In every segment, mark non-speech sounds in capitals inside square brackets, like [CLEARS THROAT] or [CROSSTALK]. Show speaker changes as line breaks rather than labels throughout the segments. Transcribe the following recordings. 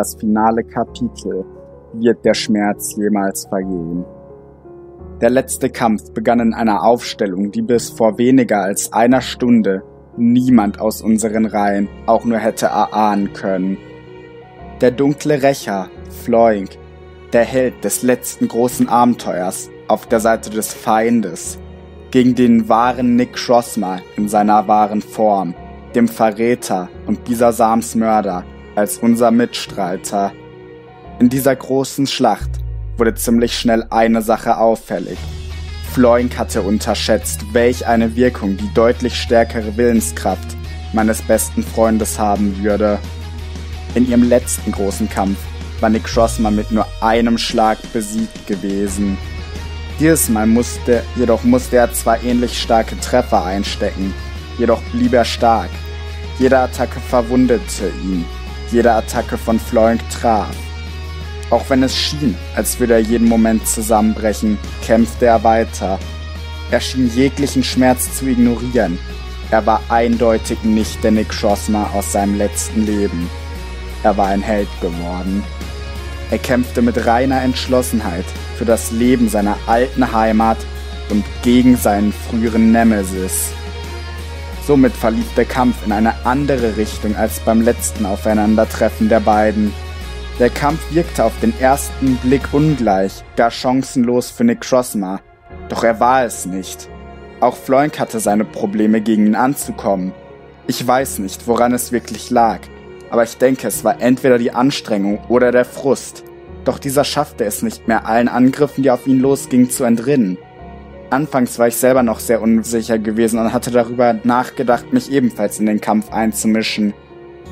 das finale Kapitel wird der Schmerz jemals vergehen. Der letzte Kampf begann in einer Aufstellung, die bis vor weniger als einer Stunde niemand aus unseren Reihen auch nur hätte erahnen können. Der dunkle Rächer, Floink, der Held des letzten großen Abenteuers auf der Seite des Feindes, gegen den wahren Nick Crossma in seiner wahren Form, dem Verräter und Bisasams Mörder als unser Mitstreiter. In dieser großen Schlacht wurde ziemlich schnell eine Sache auffällig. Floink hatte unterschätzt, welch eine Wirkung die deutlich stärkere Willenskraft meines besten Freundes haben würde. In ihrem letzten großen Kampf war Nick Crossman mit nur einem Schlag besiegt gewesen. Dieses Mal musste, jedoch musste er zwar ähnlich starke Treffer einstecken, jedoch blieb er stark. Jede Attacke verwundete ihn, jede Attacke von Floink traf. Auch wenn es schien, als würde er jeden Moment zusammenbrechen, kämpfte er weiter. Er schien jeglichen Schmerz zu ignorieren. Er war eindeutig nicht der Nick Schossmer aus seinem letzten Leben. Er war ein Held geworden. Er kämpfte mit reiner Entschlossenheit für das Leben seiner alten Heimat und gegen seinen früheren Nemesis. Somit verlief der Kampf in eine andere Richtung als beim letzten Aufeinandertreffen der beiden. Der Kampf wirkte auf den ersten Blick ungleich, gar chancenlos für Nick Crossmar. Doch er war es nicht. Auch Floink hatte seine Probleme gegen ihn anzukommen. Ich weiß nicht, woran es wirklich lag, aber ich denke, es war entweder die Anstrengung oder der Frust. Doch dieser schaffte es nicht mehr, allen Angriffen, die auf ihn losgingen, zu entrinnen. Anfangs war ich selber noch sehr unsicher gewesen und hatte darüber nachgedacht, mich ebenfalls in den Kampf einzumischen.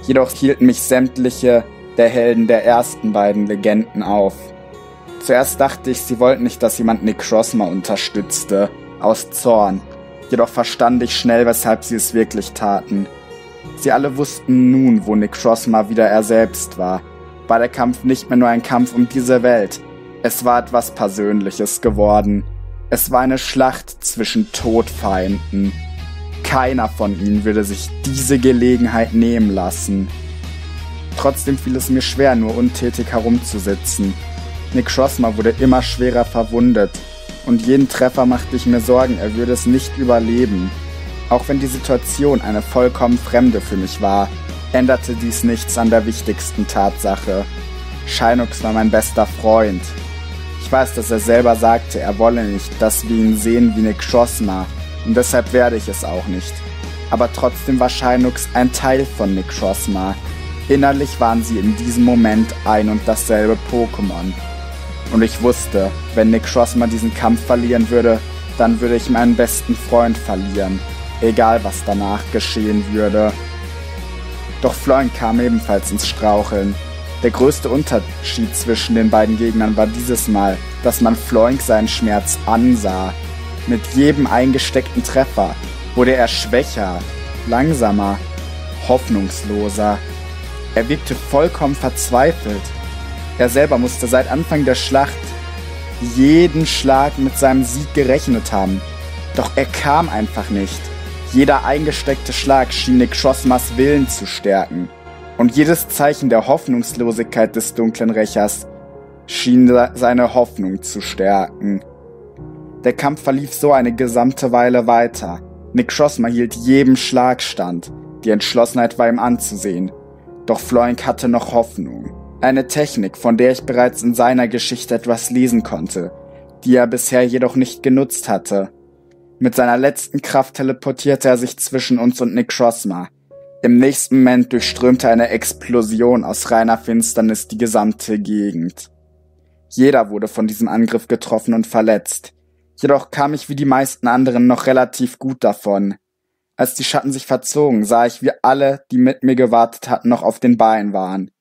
Jedoch hielten mich sämtliche der Helden der ersten beiden Legenden auf. Zuerst dachte ich, sie wollten nicht, dass jemand Nick Crossma unterstützte, aus Zorn. Jedoch verstand ich schnell, weshalb sie es wirklich taten. Sie alle wussten nun, wo Nick Crossma wieder er selbst war. War der Kampf nicht mehr nur ein Kampf um diese Welt. Es war etwas Persönliches geworden. Es war eine Schlacht zwischen Todfeinden. Keiner von ihnen würde sich diese Gelegenheit nehmen lassen. Trotzdem fiel es mir schwer, nur untätig herumzusitzen. Nick Schrossmer wurde immer schwerer verwundet und jeden Treffer machte ich mir Sorgen, er würde es nicht überleben. Auch wenn die Situation eine vollkommen fremde für mich war, änderte dies nichts an der wichtigsten Tatsache. Scheinux war mein bester Freund. Ich weiß, dass er selber sagte, er wolle nicht, dass wir ihn sehen wie Nick Schrossmer, und deshalb werde ich es auch nicht. Aber trotzdem war Scheinux ein Teil von Nick Schrossmer. Innerlich waren sie in diesem Moment ein und dasselbe Pokémon. Und ich wusste, wenn Nick Schrossmer diesen Kampf verlieren würde, dann würde ich meinen besten Freund verlieren egal was danach geschehen würde. Doch Floink kam ebenfalls ins Straucheln. Der größte Unterschied zwischen den beiden Gegnern war dieses Mal, dass man Floink seinen Schmerz ansah. Mit jedem eingesteckten Treffer wurde er schwächer, langsamer, hoffnungsloser. Er wirkte vollkommen verzweifelt. Er selber musste seit Anfang der Schlacht jeden Schlag mit seinem Sieg gerechnet haben. Doch er kam einfach nicht. Jeder eingesteckte Schlag schien Nick Schosmas Willen zu stärken. Und jedes Zeichen der Hoffnungslosigkeit des dunklen Rächers schien seine Hoffnung zu stärken. Der Kampf verlief so eine gesamte Weile weiter. Nick Schosma hielt jedem Schlag stand. Die Entschlossenheit war ihm anzusehen. Doch Floink hatte noch Hoffnung. Eine Technik, von der ich bereits in seiner Geschichte etwas lesen konnte, die er bisher jedoch nicht genutzt hatte. Mit seiner letzten Kraft teleportierte er sich zwischen uns und Nick Crossma. Im nächsten Moment durchströmte eine Explosion aus reiner Finsternis die gesamte Gegend. Jeder wurde von diesem Angriff getroffen und verletzt. Jedoch kam ich wie die meisten anderen noch relativ gut davon. Als die Schatten sich verzogen, sah ich, wie alle, die mit mir gewartet hatten, noch auf den Beinen waren.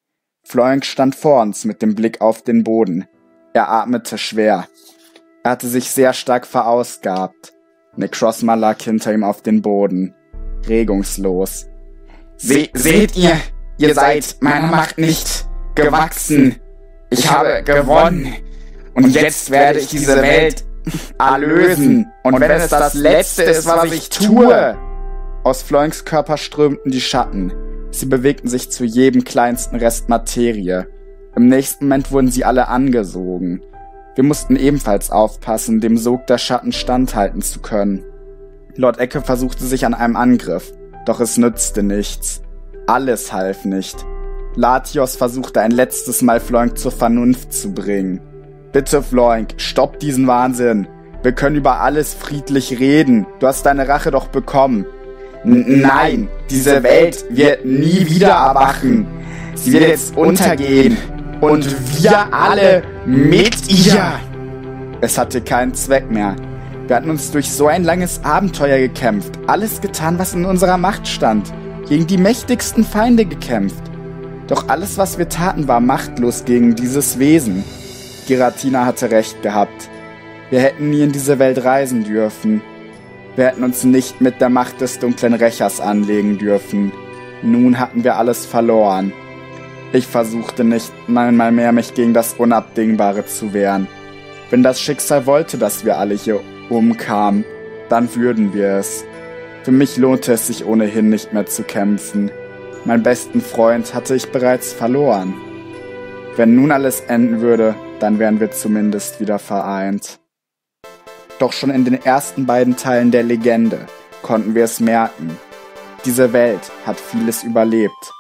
Floink stand vor uns mit dem Blick auf den Boden. Er atmete schwer. Er hatte sich sehr stark verausgabt. Necrosma lag hinter ihm auf dem Boden, regungslos.
Se seht ihr, ihr seid meiner Macht nicht gewachsen. Ich habe gewonnen. Und jetzt werde ich diese Welt [LAUGHS] erlösen. Und wenn es das Letzte ist, was ich tue.
Aus Floinks Körper strömten die Schatten. Sie bewegten sich zu jedem kleinsten Rest Materie. Im nächsten Moment wurden sie alle angesogen. Wir mussten ebenfalls aufpassen, dem Sog der Schatten standhalten zu können. Lord Ecke versuchte sich an einem Angriff, doch es nützte nichts. Alles half nicht. Latios versuchte ein letztes Mal Floink zur Vernunft zu bringen. Bitte, Floink, stopp diesen Wahnsinn. Wir können über alles friedlich reden. Du hast deine Rache doch bekommen.
Nein, diese Welt wird nie wieder erwachen. Sie wird jetzt untergehen. Und wir alle mit ihr.
Es hatte keinen Zweck mehr. Wir hatten uns durch so ein langes Abenteuer gekämpft, alles getan, was in unserer Macht stand, gegen die mächtigsten Feinde gekämpft. Doch alles, was wir taten, war machtlos gegen dieses Wesen. Giratina hatte recht gehabt. Wir hätten nie in diese Welt reisen dürfen. Wir hätten uns nicht mit der Macht des dunklen Rächers anlegen dürfen. Nun hatten wir alles verloren. Ich versuchte nicht einmal mehr, mich gegen das Unabdingbare zu wehren. Wenn das Schicksal wollte, dass wir alle hier umkamen, dann würden wir es. Für mich lohnte es sich ohnehin nicht mehr zu kämpfen. Mein besten Freund hatte ich bereits verloren. Wenn nun alles enden würde, dann wären wir zumindest wieder vereint. Doch schon in den ersten beiden Teilen der Legende konnten wir es merken. Diese Welt hat vieles überlebt.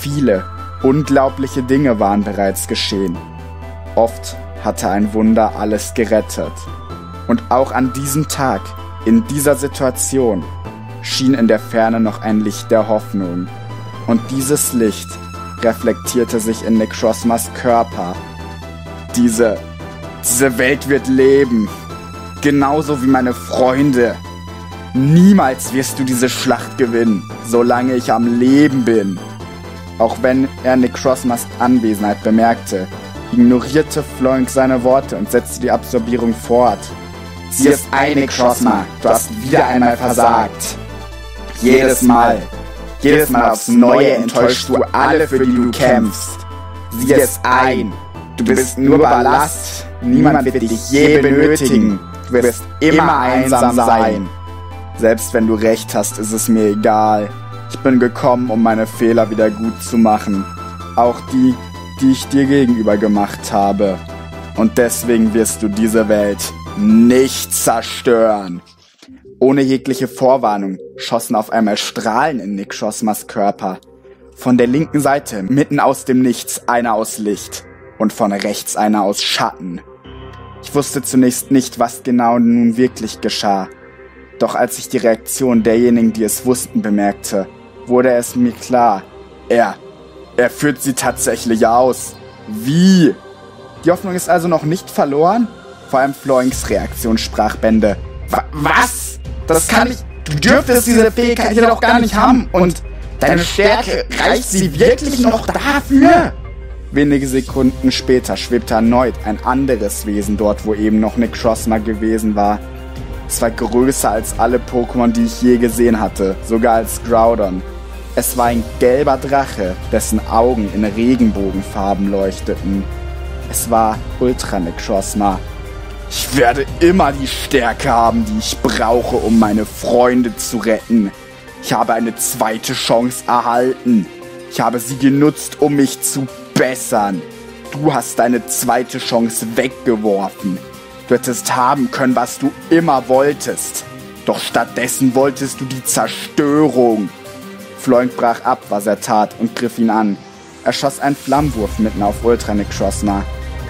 Viele, unglaubliche Dinge waren bereits geschehen. Oft hatte ein Wunder alles gerettet. Und auch an diesem Tag, in dieser Situation, schien in der Ferne noch ein Licht der Hoffnung. Und dieses Licht reflektierte sich in Necrosmas Körper. Diese, diese Welt wird leben. Genauso wie meine Freunde. Niemals wirst du diese Schlacht gewinnen, solange ich am Leben bin. Auch wenn er Necrosmas Anwesenheit bemerkte, ignorierte Floink seine Worte und setzte die Absorbierung fort.
Sie ist ein Necrosma, du hast wieder einmal versagt. Jedes Mal, jedes Mal aufs Neue enttäuschst du alle, für die du kämpfst. Sieh es ein. Du bist nur Ballast. Niemand wird dich je benötigen. Du wirst immer einsam sein.
Selbst wenn du recht hast, ist es mir egal. Ich bin gekommen, um meine Fehler wieder gut zu machen. Auch die, die ich dir gegenüber gemacht habe. Und deswegen wirst du diese Welt nicht zerstören. Ohne jegliche Vorwarnung schossen auf einmal Strahlen in Nick Schosmas Körper. Von der linken Seite, mitten aus dem Nichts, einer aus Licht und von rechts einer aus Schatten. Ich wusste zunächst nicht, was genau nun wirklich geschah. Doch als ich die Reaktion derjenigen, die es wussten, bemerkte, wurde es mir klar. Er, er führt sie tatsächlich aus. Wie? Die Hoffnung ist also noch nicht verloren? Vor allem Floinks Reaktion sprach Bände.
Was? Das kann ich. Du dürftest diese Fähigkeit hier doch gar nicht haben. Und deine Stärke reicht sie wirklich noch dafür?
Wenige Sekunden später schwebte erneut ein anderes Wesen dort, wo eben noch Nick Crossma gewesen war. Es war größer als alle Pokémon, die ich je gesehen hatte, sogar als Groudon. Es war ein gelber Drache, dessen Augen in Regenbogenfarben leuchteten. Es war Ultra Necrozma. Ich werde immer die Stärke haben, die ich brauche, um meine Freunde zu retten. Ich habe eine zweite Chance erhalten. Ich habe sie genutzt, um mich zu bessern. Du hast deine zweite Chance weggeworfen. Du hättest haben können, was du immer wolltest. Doch stattdessen wolltest du die Zerstörung. Floink brach ab, was er tat, und griff ihn an. Er schoss einen Flammenwurf mitten auf Ultranik Schosner.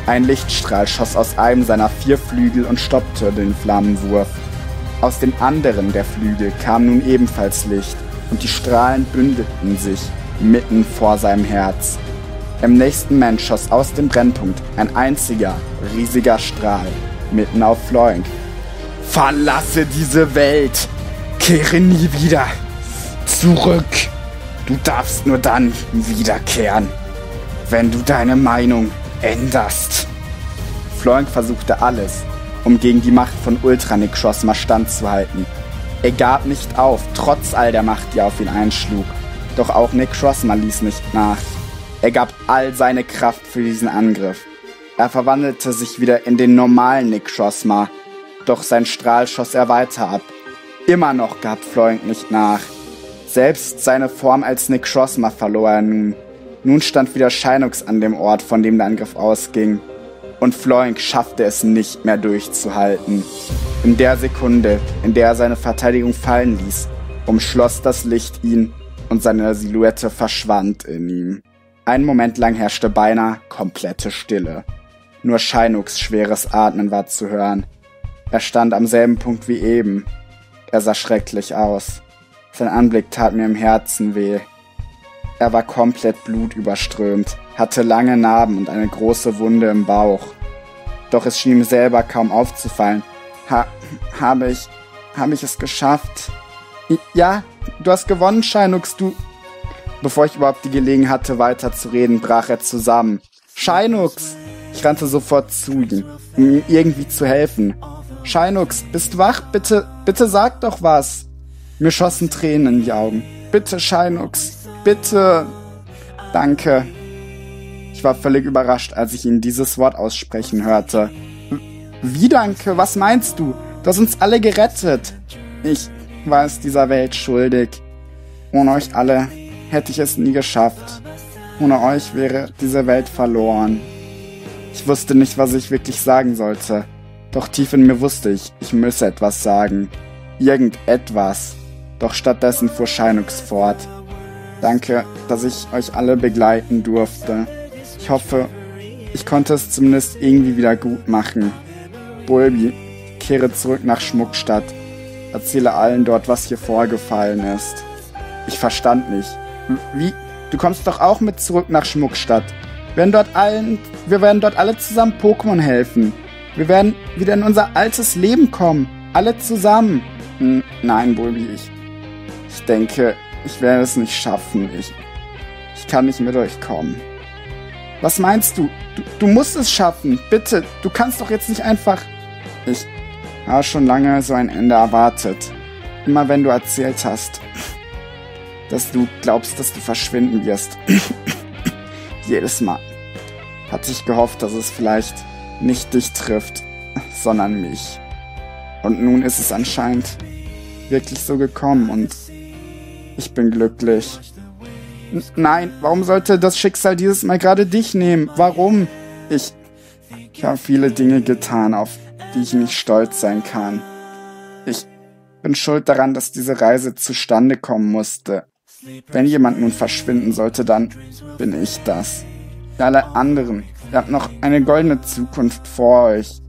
Ein Lichtstrahl schoss aus einem seiner vier Flügel und stoppte den Flammenwurf. Aus dem anderen der Flügel kam nun ebenfalls Licht, und die Strahlen bündelten sich mitten vor seinem Herz. Im nächsten Moment schoss aus dem Brennpunkt ein einziger, riesiger Strahl mitten auf Floink. Verlasse diese Welt! Kehre nie wieder zurück! Du darfst nur dann wiederkehren, wenn du deine Meinung änderst. Floink versuchte alles, um gegen die Macht von Ultranik Schosma standzuhalten. Er gab nicht auf, trotz all der Macht, die auf ihn einschlug. Doch auch Nick Schosma ließ nicht nach. Er gab all seine Kraft für diesen Angriff. Er verwandelte sich wieder in den normalen Nick Schosma, doch sein Strahl schoss er weiter ab. Immer noch gab Floink nicht nach. Selbst seine Form als Nick Schosma verlor er nun. Nun stand wieder Shinox an dem Ort, von dem der Angriff ausging. Und Floink schaffte es nicht mehr durchzuhalten. In der Sekunde, in der er seine Verteidigung fallen ließ, umschloss das Licht ihn und seine Silhouette verschwand in ihm. Einen Moment lang herrschte beinahe komplette Stille. Nur Shinox schweres Atmen war zu hören. Er stand am selben Punkt wie eben. Er sah schrecklich aus. Sein Anblick tat mir im Herzen weh. Er war komplett blutüberströmt, hatte lange Narben und eine große Wunde im Bauch. Doch es schien ihm selber kaum aufzufallen. Ha, habe ich, habe ich es geschafft? Ja, du hast gewonnen, Scheinux, du. Bevor ich überhaupt die Gelegenheit hatte, weiterzureden, brach er zusammen. Scheinux! Ich rannte sofort zu ihm, um ihm irgendwie zu helfen. Scheinux, bist wach? Bitte, bitte sag doch was. Mir schossen Tränen in die Augen. Bitte, Scheinux, bitte. Danke. Ich war völlig überrascht, als ich ihn dieses Wort aussprechen hörte. Wie danke? Was meinst du? Du hast uns alle gerettet. Ich war es dieser Welt schuldig. Ohne euch alle hätte ich es nie geschafft. Ohne euch wäre diese Welt verloren. Ich wusste nicht, was ich wirklich sagen sollte. Doch tief in mir wusste ich, ich müsse etwas sagen. Irgendetwas. Doch stattdessen fuhr Scheinux fort. Danke, dass ich euch alle begleiten durfte. Ich hoffe, ich konnte es zumindest irgendwie wieder gut machen. Bulbi, kehre zurück nach Schmuckstadt. Erzähle allen dort, was hier vorgefallen ist. Ich verstand nicht. Wie? Du kommst doch auch mit zurück nach Schmuckstadt. Wir werden dort allen, wir werden dort alle zusammen Pokémon helfen. Wir werden wieder in unser altes Leben kommen. Alle zusammen. Nein, Bulbi, ich, ich denke, ich werde es nicht schaffen. Ich, ich kann nicht mit euch kommen. Was meinst du? du? Du musst es schaffen. Bitte, du kannst doch jetzt nicht einfach. Ich habe schon lange so ein Ende erwartet. Immer wenn du erzählt hast, dass du glaubst, dass du verschwinden wirst. [CLEARS THROAT] Jedes Mal hatte ich gehofft, dass es vielleicht nicht dich trifft, sondern mich. Und nun ist es anscheinend wirklich so gekommen und ich bin glücklich. N nein, warum sollte das Schicksal dieses Mal gerade dich nehmen? Warum? Ich, ich habe viele Dinge getan, auf die ich nicht stolz sein kann. Ich bin schuld daran, dass diese Reise zustande kommen musste. Wenn jemand nun verschwinden sollte, dann bin ich das. Alle anderen, ihr habt noch eine goldene Zukunft vor euch.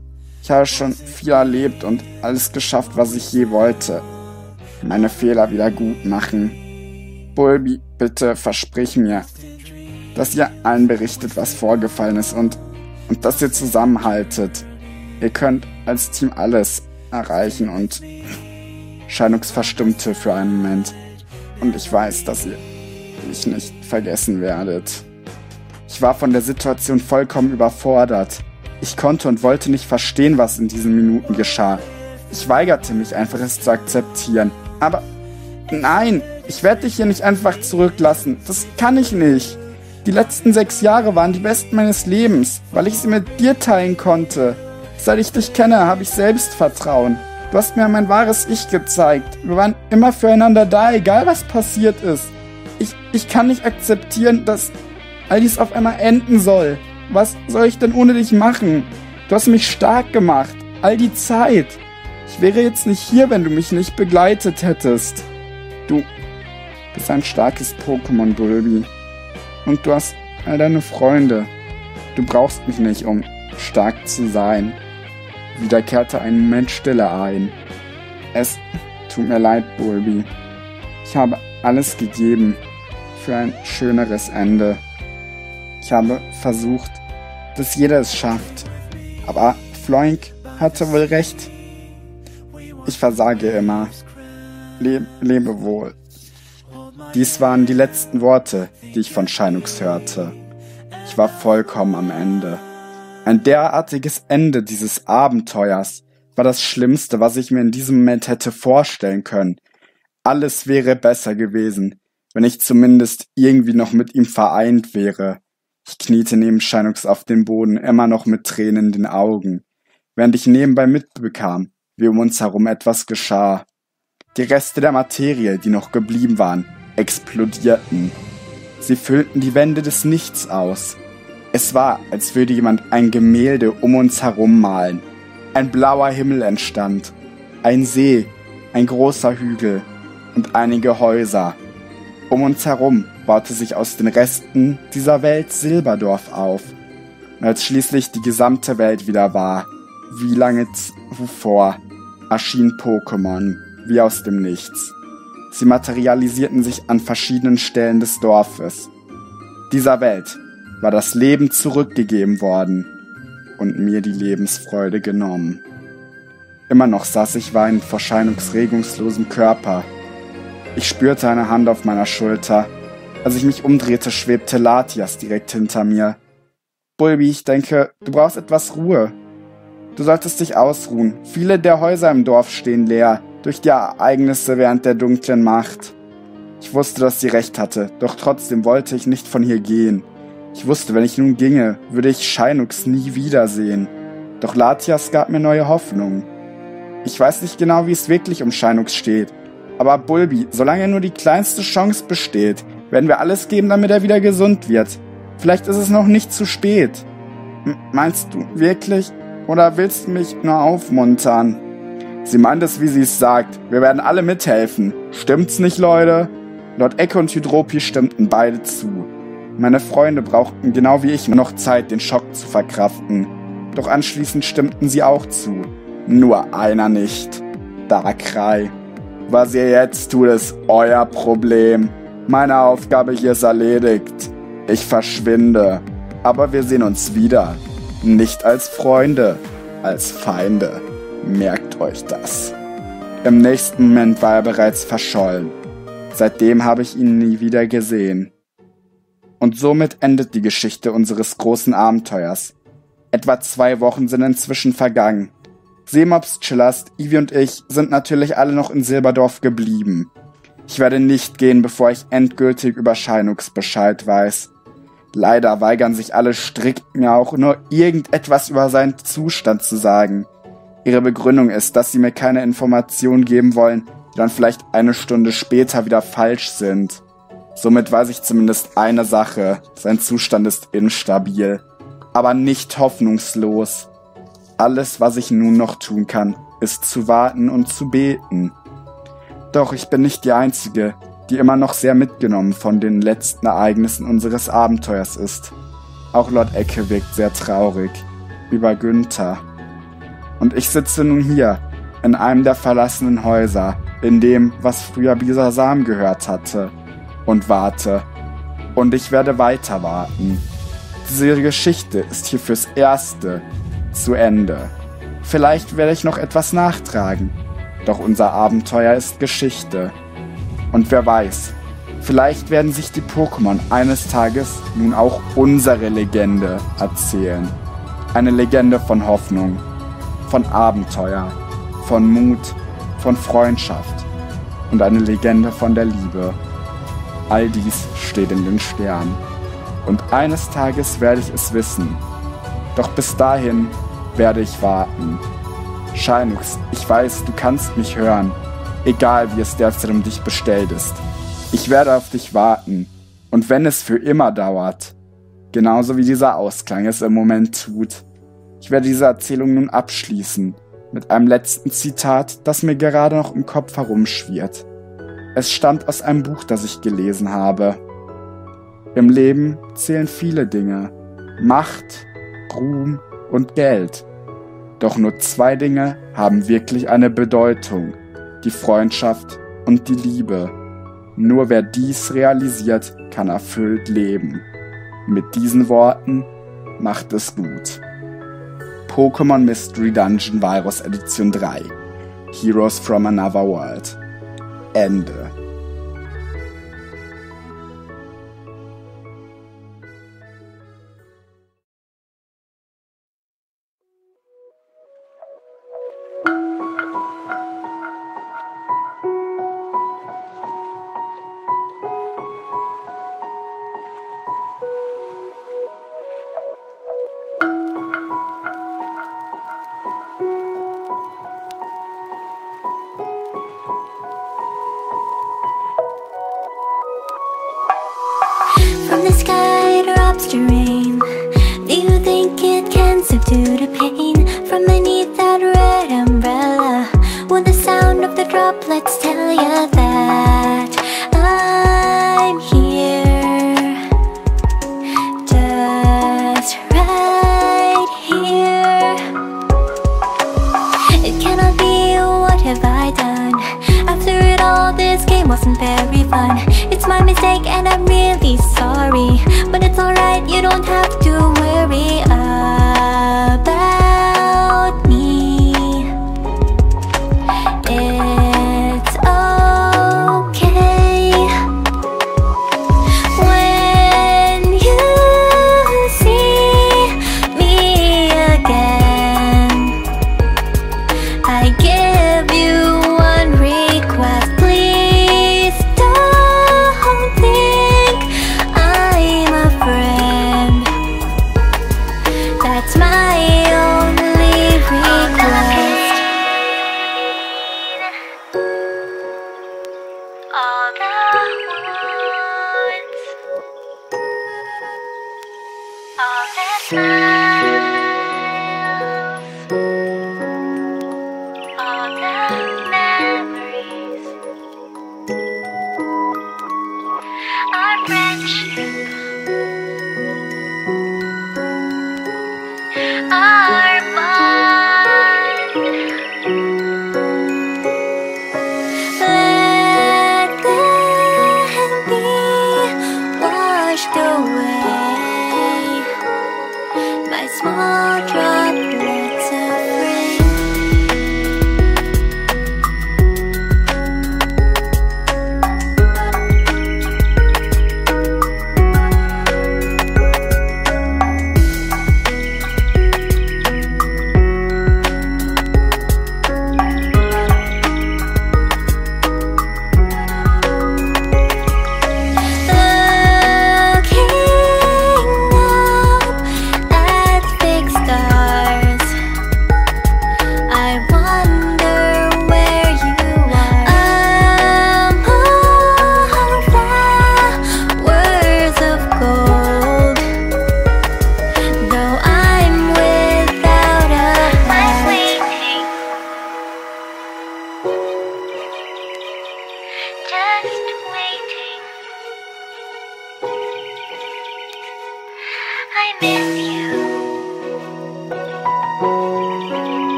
Ich habe schon viel erlebt und alles geschafft, was ich je wollte. Meine Fehler wieder gut machen. Bulbi, bitte versprich mir, dass ihr allen berichtet, was vorgefallen ist und, und dass ihr zusammenhaltet. Ihr könnt als Team alles erreichen und Scheinux verstummte für einen Moment. Und ich weiß, dass ihr mich nicht vergessen werdet. Ich war von der Situation vollkommen überfordert. Ich konnte und wollte nicht verstehen, was in diesen Minuten geschah. Ich weigerte mich einfach, es zu akzeptieren. Aber nein, ich werde dich hier nicht einfach zurücklassen. Das kann ich nicht. Die letzten sechs Jahre waren die besten meines Lebens, weil ich sie mit dir teilen konnte. Seit ich dich kenne, habe ich Selbstvertrauen. Du hast mir mein wahres Ich gezeigt. Wir waren immer füreinander da, egal was passiert ist. Ich, ich kann nicht akzeptieren, dass all dies auf einmal enden soll. Was soll ich denn ohne dich machen? Du hast mich stark gemacht. All die Zeit. Ich wäre jetzt nicht hier, wenn du mich nicht begleitet hättest. Du bist ein starkes Pokémon, Bulbi. Und du hast all deine Freunde. Du brauchst mich nicht, um stark zu sein. Wieder kehrte ein Moment Stille ein. Es tut mir leid, Bulbi. Ich habe alles gegeben für ein schöneres Ende. Ich habe versucht, dass jeder es schafft. Aber Floink hatte wohl recht. Ich versage immer. Le lebe wohl. Dies waren die letzten Worte, die ich von Scheinux hörte. Ich war vollkommen am Ende. Ein derartiges Ende dieses Abenteuers war das Schlimmste, was ich mir in diesem Moment hätte vorstellen können. Alles wäre besser gewesen, wenn ich zumindest irgendwie noch mit ihm vereint wäre. Ich kniete neben Scheinux auf dem Boden, immer noch mit Tränen in den Augen, während ich nebenbei mitbekam, wie um uns herum etwas geschah. Die Reste der Materie, die noch geblieben waren, explodierten. Sie füllten die Wände des Nichts aus. Es war, als würde jemand ein Gemälde um uns herum malen. Ein blauer Himmel entstand, ein See, ein großer Hügel und einige Häuser. Um uns herum baute sich aus den Resten dieser Welt Silberdorf auf. Und als schließlich die gesamte Welt wieder war, wie lange zuvor, erschien Pokémon wie aus dem Nichts. Sie materialisierten sich an verschiedenen Stellen des Dorfes. Dieser Welt war das Leben zurückgegeben worden und mir die Lebensfreude genommen. Immer noch saß ich weinend vor scheinungsregungslosem Körper. Ich spürte eine Hand auf meiner Schulter. Als ich mich umdrehte, schwebte Latias direkt hinter mir. Bulbi, ich denke, du brauchst etwas Ruhe. Du solltest dich ausruhen. Viele der Häuser im Dorf stehen leer, durch die Ereignisse während der dunklen Macht. Ich wusste, dass sie recht hatte, doch trotzdem wollte ich nicht von hier gehen. Ich wusste, wenn ich nun ginge, würde ich Scheinux nie wiedersehen. Doch Latias gab mir neue Hoffnung. Ich weiß nicht genau, wie es wirklich um Scheinux steht. Aber Bulbi, solange nur die kleinste Chance besteht, werden wir alles geben, damit er wieder gesund wird. Vielleicht ist es noch nicht zu spät. M meinst du wirklich? Oder willst du mich nur aufmuntern? Sie meint es, wie sie es sagt. Wir werden alle mithelfen. Stimmt's nicht, Leute? Lord Ecke und Hydropi stimmten beide zu. Meine Freunde brauchten genau wie ich noch Zeit, den Schock zu verkraften. Doch anschließend stimmten sie auch zu. Nur einer nicht. Darkrai. Was ihr jetzt tut, ist euer Problem. Meine Aufgabe hier ist erledigt. Ich verschwinde. Aber wir sehen uns wieder. Nicht als Freunde, als Feinde. Merkt euch das. Im nächsten Moment war er bereits verschollen. Seitdem habe ich ihn nie wieder gesehen. Und somit endet die Geschichte unseres großen Abenteuers. Etwa zwei Wochen sind inzwischen vergangen. Seemops, Chillast, Ivy und ich sind natürlich alle noch in Silberdorf geblieben. Ich werde nicht gehen, bevor ich endgültig über Scheinux weiß. Leider weigern sich alle mir auch nur irgendetwas über seinen Zustand zu sagen. Ihre Begründung ist, dass sie mir keine Informationen geben wollen, die dann vielleicht eine Stunde später wieder falsch sind. Somit weiß ich zumindest eine Sache, sein Zustand ist instabil, aber nicht hoffnungslos. Alles, was ich nun noch tun kann, ist zu warten und zu beten. Doch ich bin nicht die Einzige, die immer noch sehr mitgenommen von den letzten Ereignissen unseres Abenteuers ist. Auch Lord Ecke wirkt sehr traurig über Günther. Und ich sitze nun hier, in einem der verlassenen Häuser, in dem, was früher Bisasam gehört hatte, und warte. Und ich werde weiter warten. Diese Geschichte ist hier fürs Erste zu Ende. Vielleicht werde ich noch etwas nachtragen, doch unser Abenteuer ist Geschichte. Und wer weiß, vielleicht werden sich die Pokémon eines Tages nun auch unsere Legende erzählen. Eine Legende von Hoffnung, von Abenteuer, von Mut, von Freundschaft und eine Legende von der Liebe. All dies steht in den Sternen. Und eines Tages werde ich es wissen. Doch bis dahin werde ich warten. Scheinux, ich weiß, du kannst mich hören, egal wie es derzeit um dich bestellt ist. Ich werde auf dich warten, und wenn es für immer dauert, genauso wie dieser Ausklang es im Moment tut. Ich werde diese Erzählung nun abschließen mit einem letzten Zitat, das mir gerade noch im Kopf herumschwirrt. Es stammt aus einem Buch, das ich gelesen habe. Im Leben zählen viele Dinge. Macht, Ruhm und Geld. Doch nur zwei Dinge haben wirklich eine Bedeutung. Die Freundschaft und die Liebe. Nur wer dies realisiert, kann erfüllt leben. Mit diesen Worten macht es gut. Pokémon Mystery Dungeon Virus Edition 3 Heroes from Another World Ende.